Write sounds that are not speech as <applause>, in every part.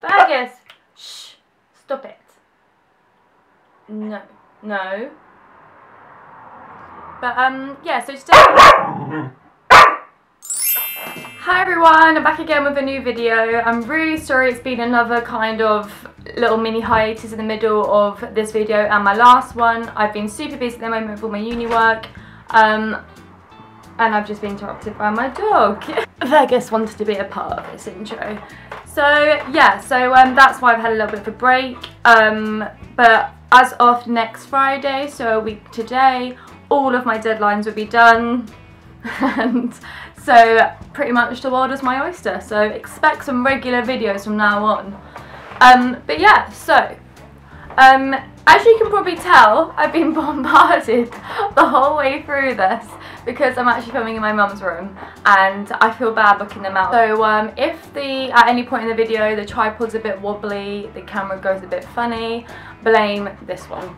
Fergus! Shh! Stop it. No. No. But, um, yeah, so today... Hi everyone, I'm back again with a new video. I'm really sorry it's been another kind of little mini hiatus in the middle of this video and my last one. I've been super busy at the moment with all my uni work. Um, and I've just been interrupted by my dog. <laughs> Vegas wanted to be a part of this intro. So yeah, so um, that's why I've had a little bit of a break. Um, but as of next Friday, so a week today, all of my deadlines will be done. <laughs> and so pretty much the world is my oyster. So expect some regular videos from now on. Um, but yeah, so um, as you can probably tell, I've been <laughs> bombarded the whole way through this because I'm actually filming in my mum's room and I feel bad looking them out. So um, if the at any point in the video the tripod's a bit wobbly, the camera goes a bit funny, blame this one.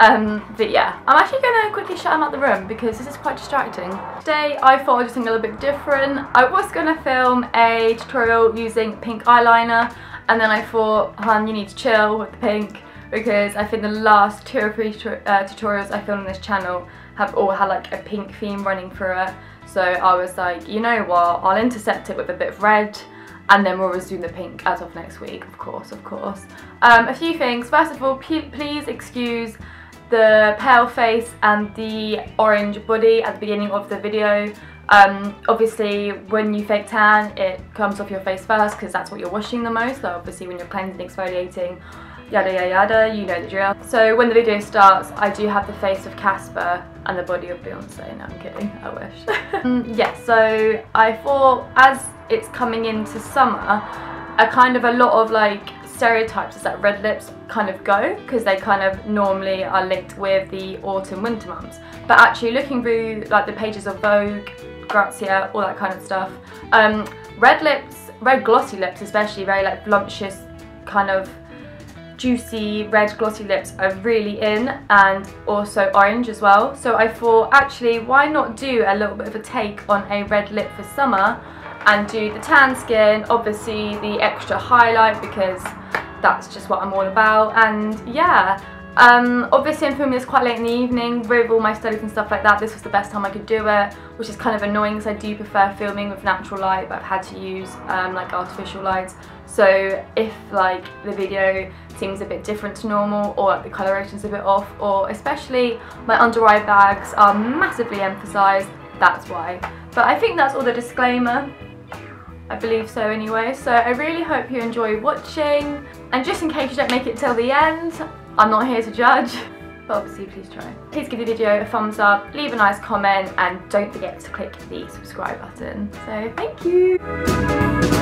Um, but yeah, I'm actually going to quickly shut him out the room because this is quite distracting. Today I thought I'd do something a little bit different. I was going to film a tutorial using pink eyeliner and then I thought, hun, you need to chill with the pink because I think the last two or three uh, tutorials I filmed on this channel have all had like a pink theme running through it. So I was like, you know what, I'll intercept it with a bit of red and then we'll resume the pink as of next week, of course, of course. Um, a few things. First of all, please excuse the pale face and the orange body at the beginning of the video. Um, obviously, when you fake tan, it comes off your face first because that's what you're washing the most. So obviously, when you're cleansing, exfoliating, yada yada yada, you know the drill. So when the video starts, I do have the face of Casper and the body of Beyonce. No, I'm kidding, I wish. <laughs> um, yeah, so I thought as it's coming into summer, a kind of a lot of like stereotypes is that red lips kind of go because they kind of normally are linked with the autumn winter months. But actually looking through like the pages of Vogue, Grazia, all that kind of stuff, um, red lips, red glossy lips especially, very like voluptuous kind of juicy red glossy lips are really in and also orange as well. So I thought actually why not do a little bit of a take on a red lip for summer and do the tan skin, obviously the extra highlight because that's just what I'm all about and yeah um, obviously I'm filming this quite late in the evening with all my studies and stuff like that. This was the best time I could do it, which is kind of annoying because I do prefer filming with natural light, but I've had to use um, like artificial lights. So if like the video seems a bit different to normal or like, the coloration's a bit off or especially my under eye bags are massively emphasised, that's why. But I think that's all the disclaimer. I believe so anyway. So I really hope you enjoy watching. And just in case you don't make it till the end, I'm not here to judge. But obviously please try. Please give the video a thumbs up, leave a nice comment and don't forget to click the subscribe button. So thank you!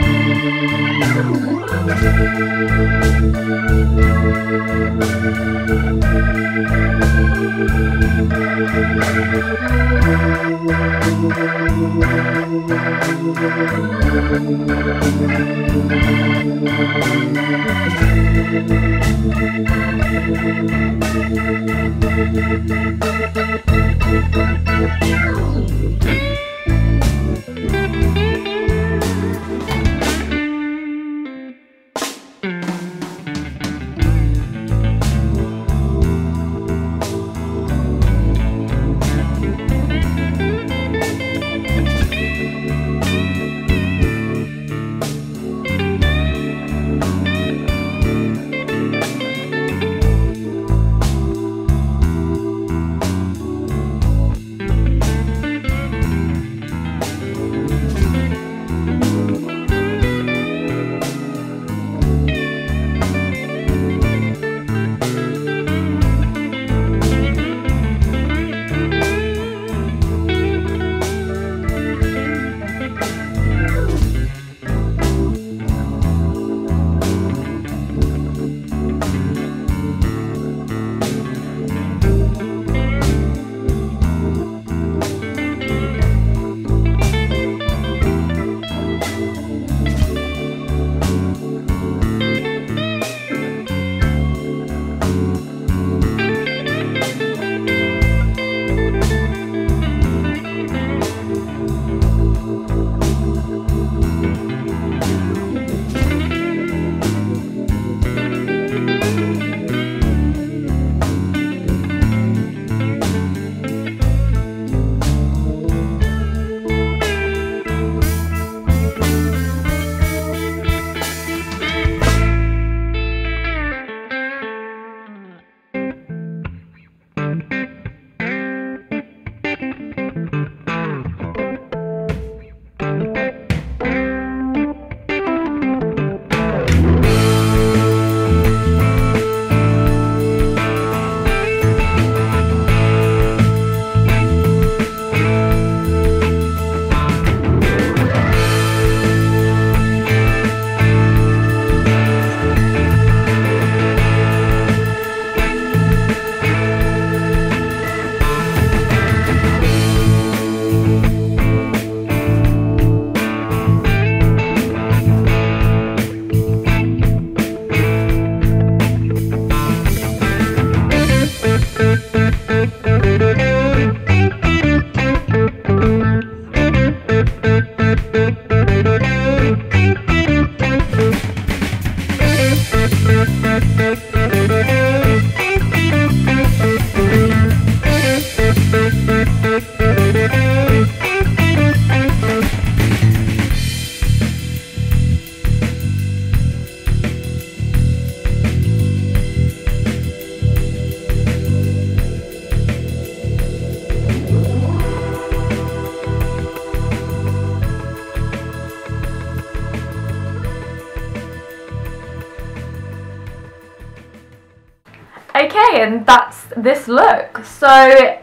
Okay, and that's this look. So,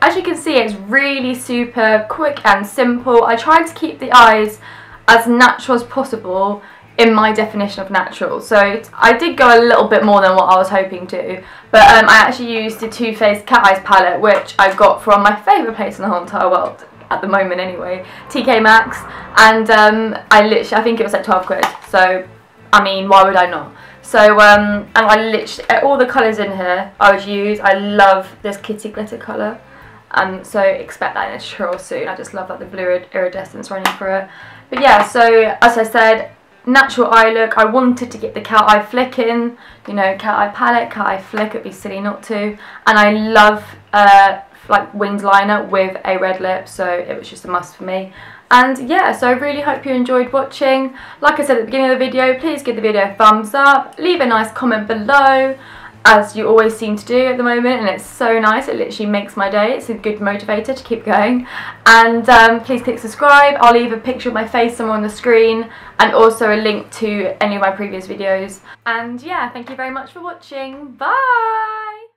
as you can see, it's really super quick and simple. I tried to keep the eyes as natural as possible in my definition of natural. So I did go a little bit more than what I was hoping to, but um, I actually used the Too Faced Cat Eyes palette, which I got from my favourite place in the whole entire world, at the moment anyway, TK Maxx, and um, I literally, I think it was like 12 quid, so I mean, why would I not? So, um, and I literally, all the colours in here I would use. I love this kitty glitter colour. Um, so expect that in a tutorial soon. I just love that the blue iridescence running through it. But yeah, so as I said, natural eye look. I wanted to get the cat eye flick in. You know, cat eye palette, cat eye flick. It'd be silly not to. And I love uh, like winged liner with a red lip. So it was just a must for me. And yeah, so I really hope you enjoyed watching. Like I said at the beginning of the video, please give the video a thumbs up, leave a nice comment below, as you always seem to do at the moment and it's so nice it literally makes my day it's a good motivator to keep going. And um, please click subscribe I'll leave a picture of my face somewhere on the screen and also a link to any of my previous videos. And yeah thank you very much for watching bye